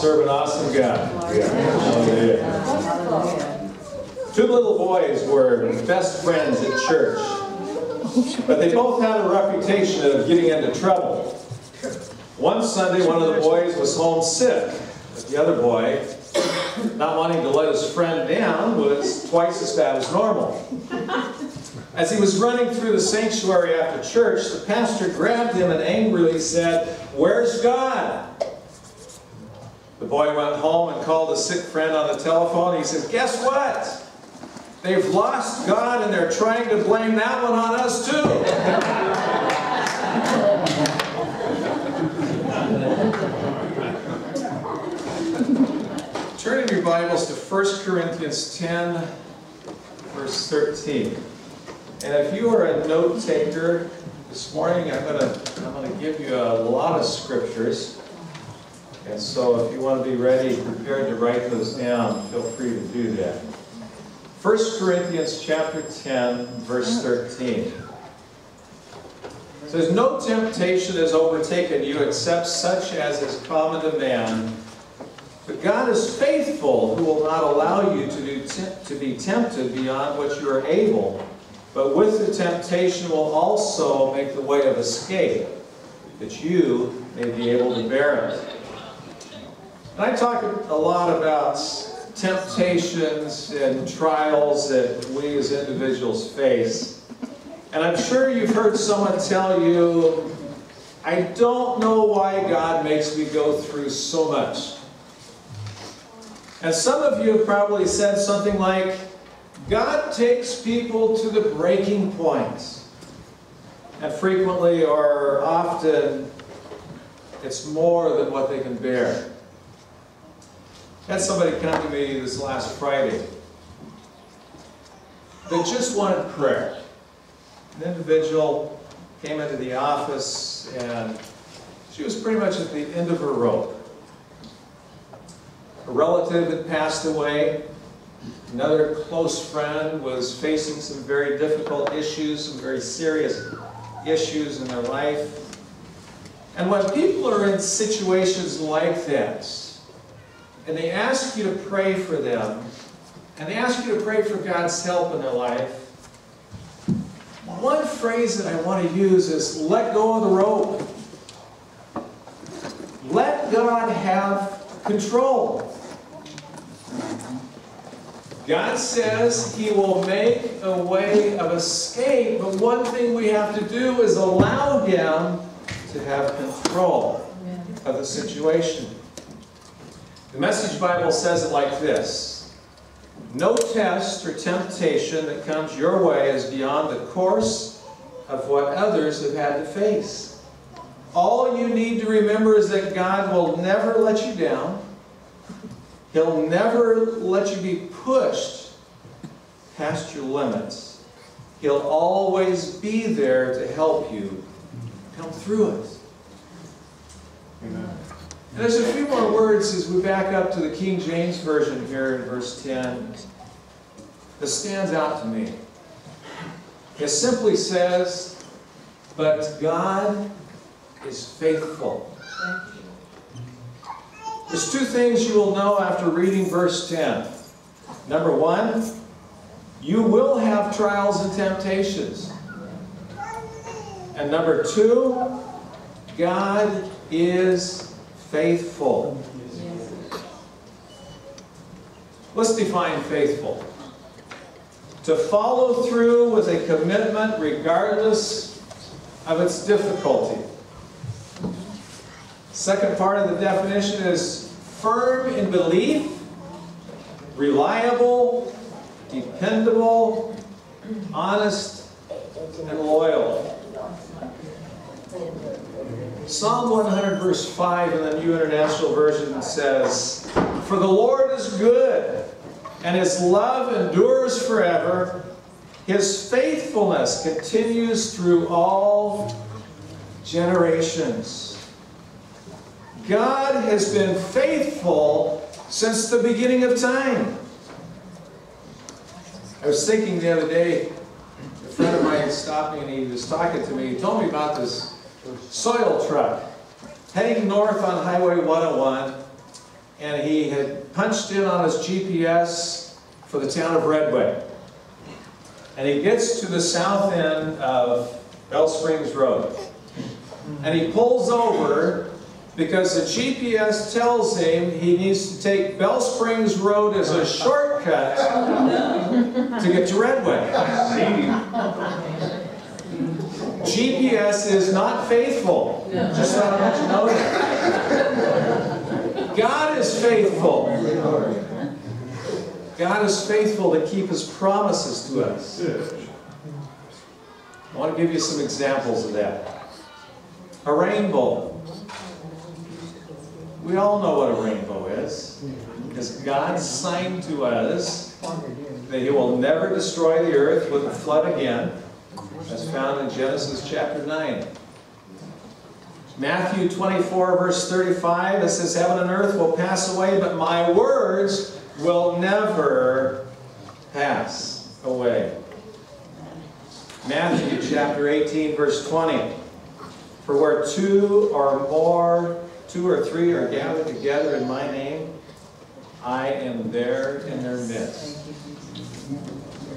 serve an awesome God. Hallelujah. Two little boys were best friends at church, but they both had a reputation of getting into trouble. One Sunday, one of the boys was home sick, but the other boy, not wanting to let his friend down, was twice as bad as normal. As he was running through the sanctuary after church, the pastor grabbed him and angrily said, Where's God? The boy went home and called a sick friend on the telephone. He said, Guess what? They've lost God and they're trying to blame that one on us too. Turn in your Bibles to 1 Corinthians 10, verse 13. And if you are a note taker this morning, I'm going to I'm going to give you a lot of scriptures. And so if you want to be ready, prepared to write those down, feel free to do that. 1 Corinthians chapter 10, verse 13. It says, No temptation has overtaken you except such as is common to man. But God is faithful, who will not allow you to, do to be tempted beyond what you are able, but with the temptation will also make the way of escape, that you may be able to bear it. And I talk a lot about temptations and trials that we as individuals face. And I'm sure you've heard someone tell you, I don't know why God makes me go through so much. And some of you have probably said something like, God takes people to the breaking point. And frequently or often, it's more than what they can bear. Had somebody come to me this last Friday that just wanted prayer. An individual came into the office and she was pretty much at the end of her rope. A relative had passed away. Another close friend was facing some very difficult issues, some very serious issues in their life. And when people are in situations like that, and they ask you to pray for them, and they ask you to pray for God's help in their life, one phrase that I want to use is let go of the rope. Let God have control. God says He will make a way of escape, but one thing we have to do is allow Him to have control of the situation. The Message Bible says it like this No test or temptation that comes your way is beyond the course of what others have had to face. All you need to remember is that God will never let you down. He'll never let you be pushed past your limits. He'll always be there to help you come through it. Amen. And there's a few more words as we back up to the King James Version here in verse 10 that stands out to me. It simply says, But God is faithful. There's two things you will know after reading verse 10. Number one, you will have trials and temptations. And number two, God is faithful. Let's define faithful. To follow through with a commitment regardless of its difficulty. Second part of the definition is firm in belief, reliable, dependable, honest, and loyal. Psalm 100 verse 5 in the New International Version says, For the Lord is good, and His love endures forever. His faithfulness continues through all generations. God has been faithful since the beginning of time. I was thinking the other day, a friend of mine stopped me and he was talking to me. He told me about this soil truck heading north on Highway 101. and he had punched in on his GPS for the town of Redway. And he gets to the south end of Bell Springs Road. And he pulls over because the GPS tells him he needs to take Bell Springs Road as a shortcut to get to Redway. GPS is not faithful. Just thought I'd let you know that. God is faithful. God is faithful to keep His promises to us. I want to give you some examples of that. A rainbow. We all know what a rainbow is. Because God signed to us that He will never destroy the earth with a flood again. That's found in Genesis chapter 9. Matthew 24, verse 35, it says, Heaven and earth will pass away, but my words will never pass away. Matthew chapter 18, verse 20. For where two or more, two or three are gathered together in my name, I am there in their midst.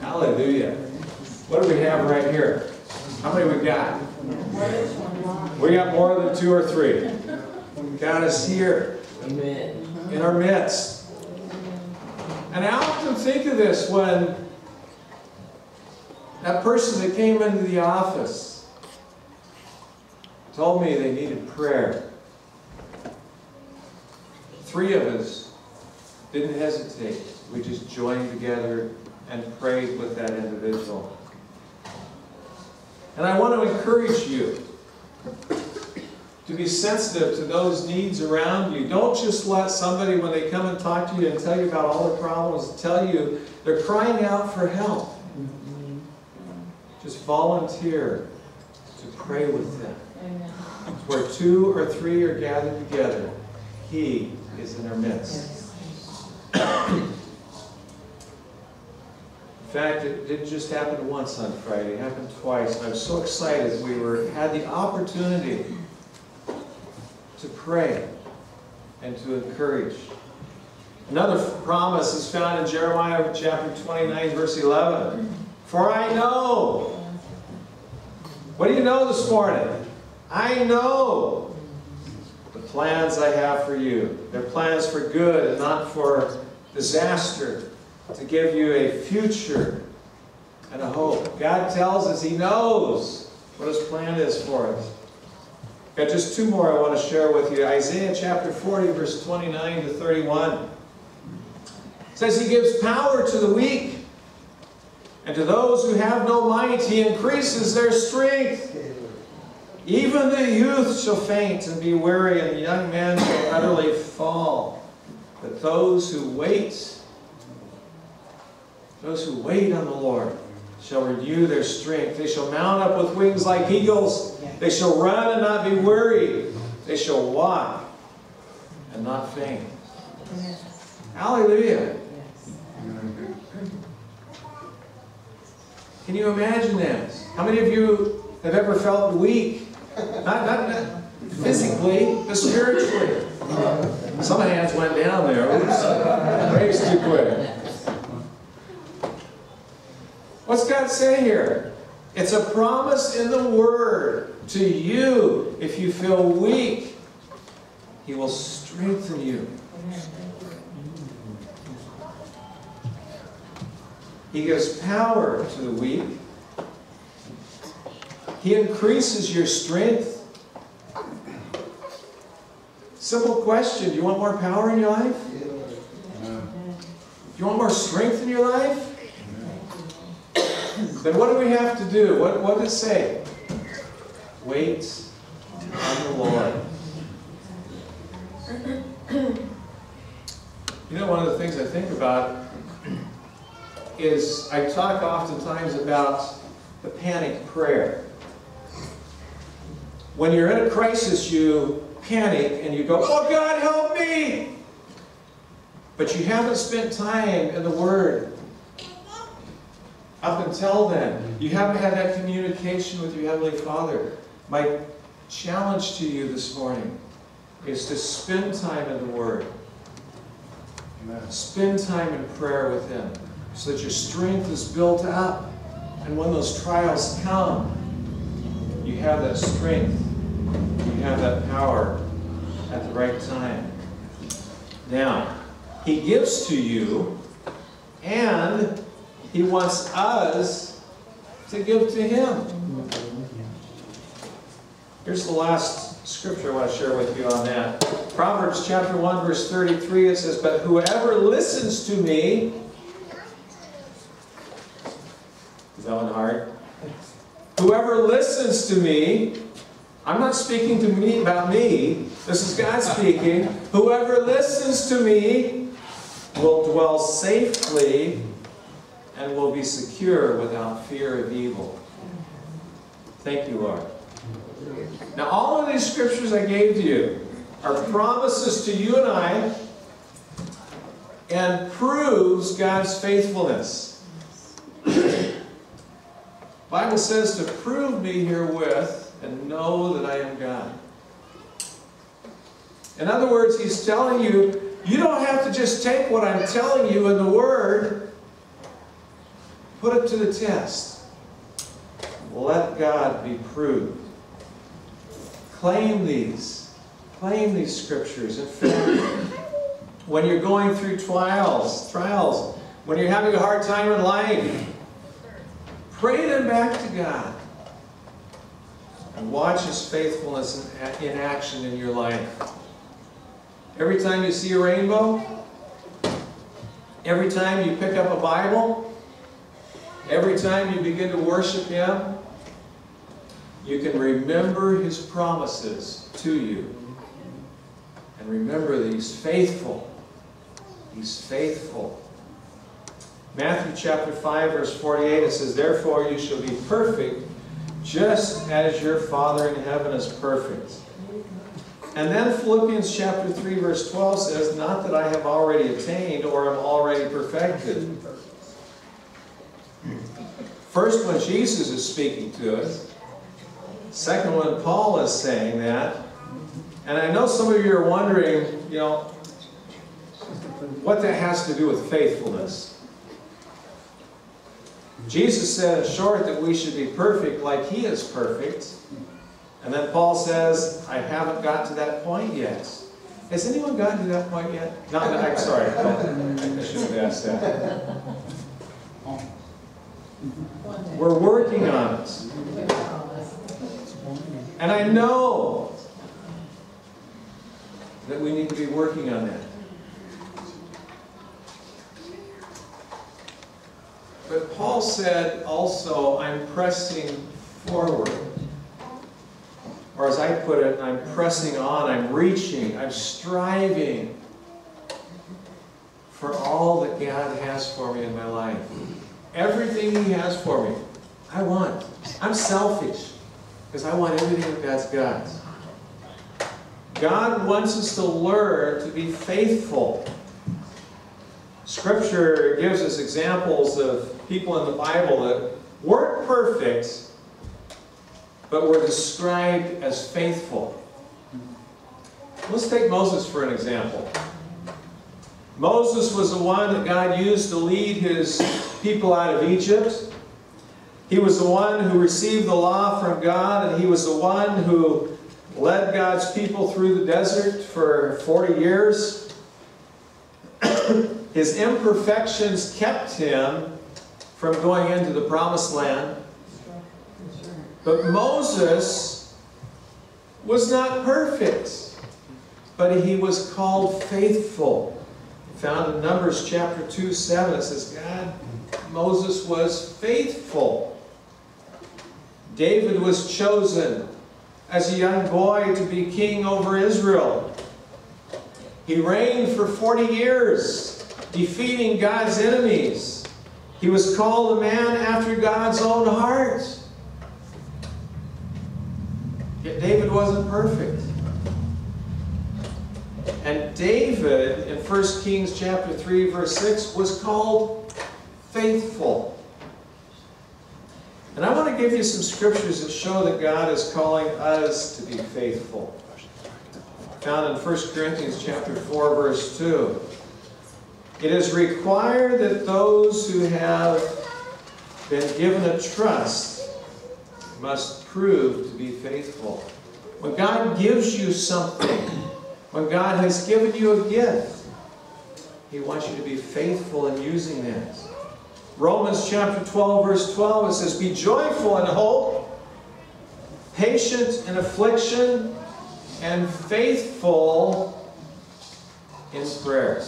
Hallelujah. What do we have right here? How many we got? We got more than two or three. God is here in our midst. And I often think of this when that person that came into the office told me they needed prayer. Three of us didn't hesitate. We just joined together and prayed with that individual. And I want to encourage you to be sensitive to those needs around you. Don't just let somebody, when they come and talk to you and tell you about all the problems, tell you they're crying out for help. Just volunteer to pray with them. Where two or three are gathered together, He is in our midst. Fact, it didn't just happen once on Friday, it happened twice. And I was so excited we were had the opportunity to pray and to encourage. Another promise is found in Jeremiah chapter 29, verse 11. For I know. What do you know this morning? I know the plans I have for you. They're plans for good and not for disaster to give you a future and a hope. God tells us He knows what His plan is for us. Got just two more I want to share with you. Isaiah chapter 40, verse 29 to 31. It says, He gives power to the weak, and to those who have no might, He increases their strength. Even the youth shall faint and be weary, and the young men shall utterly fall. But those who wait those who wait on the Lord shall renew their strength. They shall mount up with wings like eagles. They shall run and not be weary. They shall walk and not faint. Hallelujah. Can you imagine that? How many of you have ever felt weak? Not, not, not physically, but spiritually. Some hands went down there. Oops. Raised too quick. What's God say here? It's a promise in the Word to you. If you feel weak, He will strengthen you. He gives power to the weak. He increases your strength. Simple question. Do you want more power in your life? Do you want more strength in your life? Then what do we have to do? What, what does it say? Wait on the Lord. You know, one of the things I think about is I talk oftentimes about the panic prayer. When you're in a crisis, you panic and you go, Oh God, help me! But you haven't spent time in the Word up until then, you haven't had that communication with your Heavenly Father. My challenge to you this morning is to spend time in the Word. Spend time in prayer with Him so that your strength is built up. And when those trials come, you have that strength, you have that power at the right time. Now, He gives to you, and He wants us to give to Him. Here's the last scripture I want to share with you on that. Proverbs chapter 1, verse 33, it says, But whoever listens to me, is that one hard? Whoever listens to me, I'm not speaking to me about me. This is God speaking. Whoever listens to me will dwell safely and will be secure without fear of evil. Thank you, Lord. Now, all of these scriptures I gave to you are promises to you and I and proves God's faithfulness. Bible says to prove me herewith and know that I am God. In other words, he's telling you, you don't have to just take what I'm telling you in the Word, put it to the test. Let God be proved. Claim these. Claim these scriptures. In fact, when you're going through trials, trials, when you're having a hard time in life, pray them back to God. And watch His faithfulness in action in your life. Every time you see a rainbow, every time you pick up a Bible, every time you begin to worship Him, you can remember His promises to you. And remember that He's faithful. He's faithful. Matthew chapter 5, verse 48, it says, Therefore you shall be perfect, just as your Father in heaven is perfect. And then Philippians chapter 3, verse 12 says, Not that I have already attained or am already perfected. First, when Jesus is speaking to us, Second one, Paul is saying that. And I know some of you are wondering, you know, what that has to do with faithfulness. Jesus said in short that we should be perfect like he is perfect. And then Paul says, I haven't got to that point yet. Has anyone gotten to that point yet? No, no I'm sorry. I should have asked that. We're working on it. And I know that we need to be working on that. But Paul said also, I'm pressing forward. Or as I put it, I'm pressing on, I'm reaching, I'm striving for all that God has for me in my life. Everything He has for me, I want. I'm selfish. Because I want everything that God's got. God wants us to learn to be faithful. Scripture gives us examples of people in the Bible that weren't perfect, but were described as faithful. Let's take Moses for an example. Moses was the one that God used to lead his people out of Egypt. He was the one who received the law from God, and he was the one who led God's people through the desert for 40 years. His imperfections kept him from going into the promised land. But Moses was not perfect, but he was called faithful. Found in Numbers chapter 2, 7, it says, God, Moses was faithful. David was chosen as a young boy to be king over Israel. He reigned for 40 years, defeating God's enemies. He was called a man after God's own heart. Yet David wasn't perfect. And David, in 1 Kings chapter 3, verse 6, was called faithful. And I want to give you some scriptures that show that God is calling us to be faithful. Found in 1 Corinthians chapter 4, verse 2. It is required that those who have been given a trust must prove to be faithful. When God gives you something, when God has given you a gift, He wants you to be faithful in using that. Romans chapter 12, verse 12, it says, Be joyful in hope, patient in affliction, and faithful in prayer.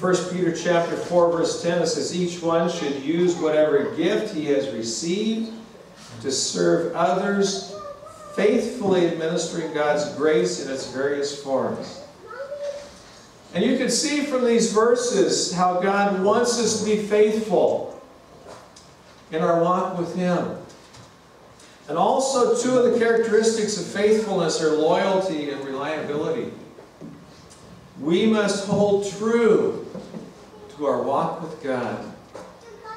1 Peter chapter 4, verse 10, it says, Each one should use whatever gift he has received to serve others, faithfully administering God's grace in its various forms. And you can see from these verses how God wants us to be faithful in our walk with Him. And also, two of the characteristics of faithfulness are loyalty and reliability. We must hold true to our walk with God,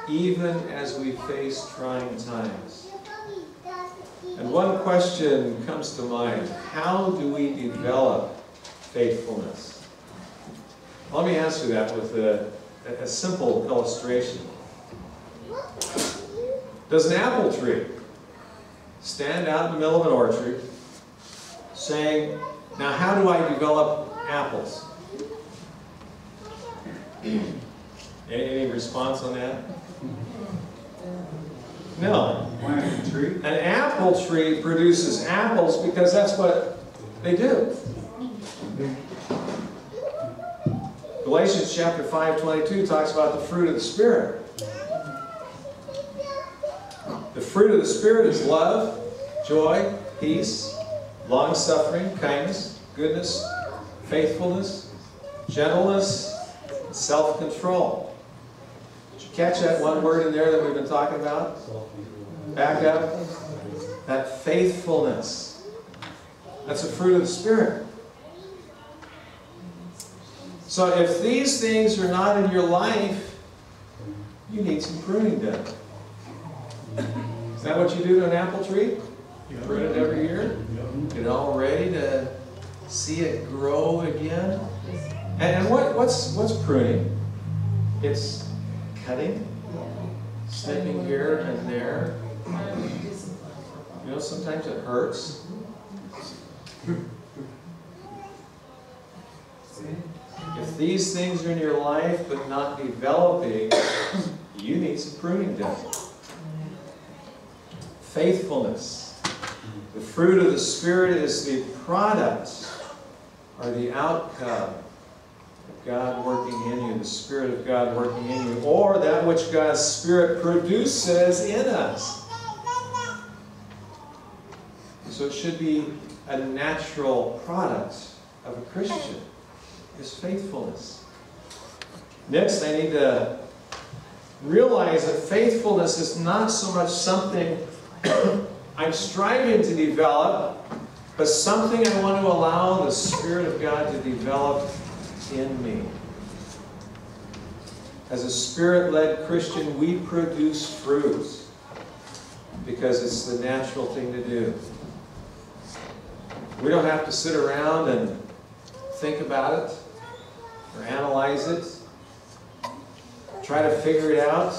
even as we face trying times. And one question comes to mind how do we develop faithfulness? Let me answer that with a, a simple illustration. Does an apple tree stand out in the middle of an orchard saying, Now, how do I develop apples? Any, any response on that? No. Tree? An apple tree produces apples because that's what they do. Galatians chapter 5, 22 talks about the fruit of the Spirit. The fruit of the Spirit is love, joy, peace, long-suffering, kindness, goodness, faithfulness, gentleness, self-control. Catch that one word in there that we've been talking about? Back up. That faithfulness. That's a fruit of the Spirit. So if these things are not in your life, you need some pruning done. Is that what you do to an apple tree? You prune it every year? Get it all ready to see it grow again? And, and what, what's, what's pruning? It's cutting, snipping here and there. You know, sometimes it hurts. If these things are in your life but not developing, you need some pruning done. Faithfulness. The fruit of the Spirit is the product or the outcome God working in you, the Spirit of God working in you, or that which God's Spirit produces in us. So it should be a natural product of a Christian is faithfulness. Next, I need to realize that faithfulness is not so much something I'm striving to develop, but something I want to allow the Spirit of God to develop in me. As a Spirit led Christian, we produce fruit because it's the natural thing to do. We don't have to sit around and think about it or analyze it, try to figure it out.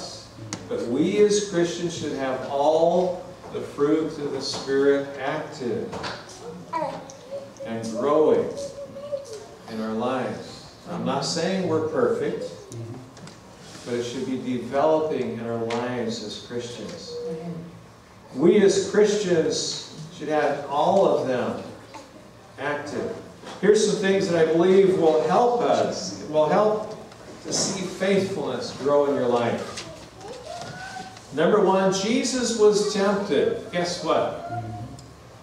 But we as Christians should have all the fruit of the Spirit active and growing in our lives. I'm not saying we're perfect, but it should be developing in our lives as Christians. We as Christians should have all of them active. Here's some things that I believe will help us. Will help to see faithfulness grow in your life. Number one, Jesus was tempted. Guess what?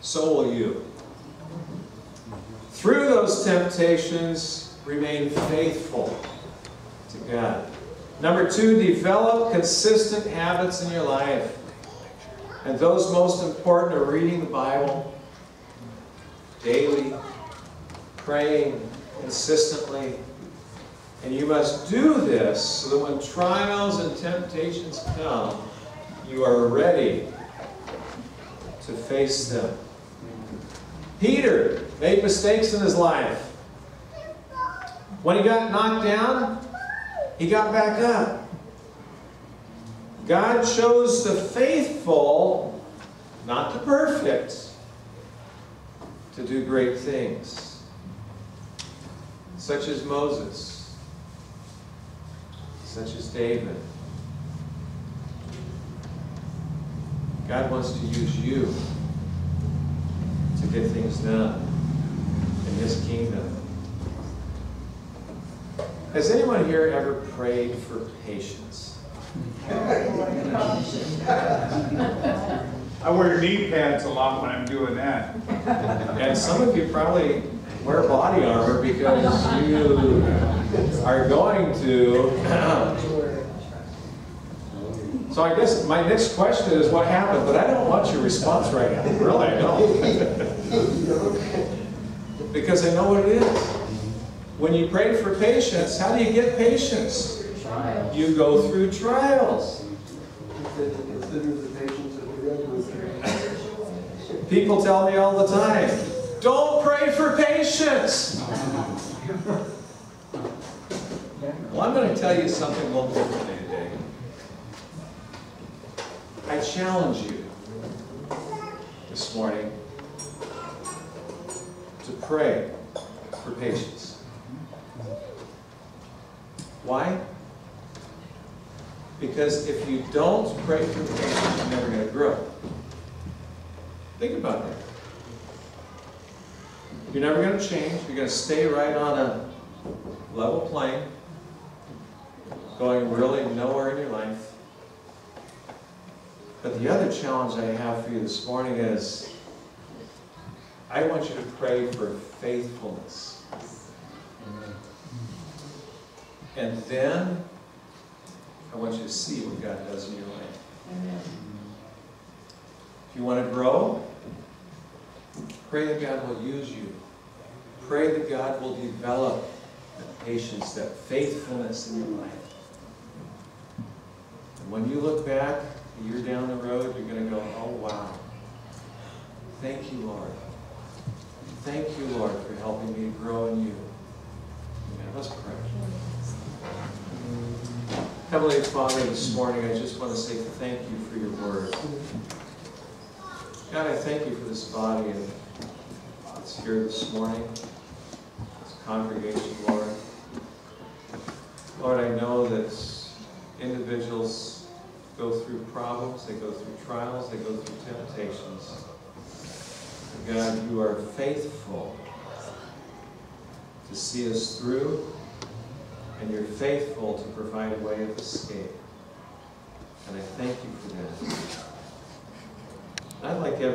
So will you. Through those temptations, remain faithful to God. Number two, develop consistent habits in your life. And those most important are reading the Bible daily, praying consistently. And you must do this so that when trials and temptations come, you are ready to face them. Peter made mistakes in his life. When he got knocked down, he got back up. God chose the faithful, not the perfect, to do great things, such as Moses, such as David. God wants to use you to get things done in His kingdom. Has anyone here ever prayed for patience? I wear knee pads a lot when I'm doing that. And some of you probably wear body armor because you are going to. So I guess my next question is what happened, but I don't want your response right now. Really, I don't. Because I know what it is. When you pray for patience, how do you get patience? Trials. You go through trials. Consider the patience of the red with People tell me all the time, don't pray for patience. Well, I'm going to tell you something a little differently today. I challenge you this morning to pray for patience. Why? Because if you don't pray for patience, you're never going to grow. Think about that. You're never going to change. You're going to stay right on a level plane, going really nowhere in your life. But the other challenge I have for you this morning is I want you to pray for faithfulness. And then I want you to see what God does in your life. Amen. If you want to grow, pray that God will use you. Pray that God will develop that patience, that faithfulness in your life. And when you look back, a year down the road, you're going to go, oh wow. Thank you, Lord. Thank you, Lord, for helping me grow in you. Amen. Let's pray. Heavenly Father, this morning I just want to say thank you for your word. God, I thank you for this body and it's here this morning, this congregation, Lord. Lord, I know that individuals go through problems, they go through trials, they go through temptations. God, you are faithful to see us through, and you're faithful to provide a way of escape. And I thank you for that. I'd like every